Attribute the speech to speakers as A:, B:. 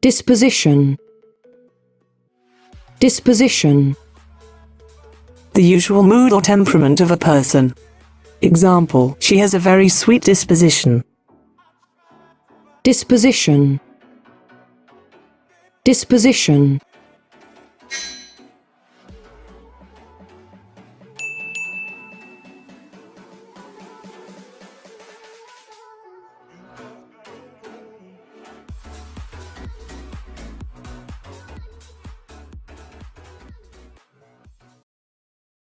A: disposition, disposition,
B: The usual mood or temperament of a person. Example, she has a very sweet disposition.
A: disposition, disposition,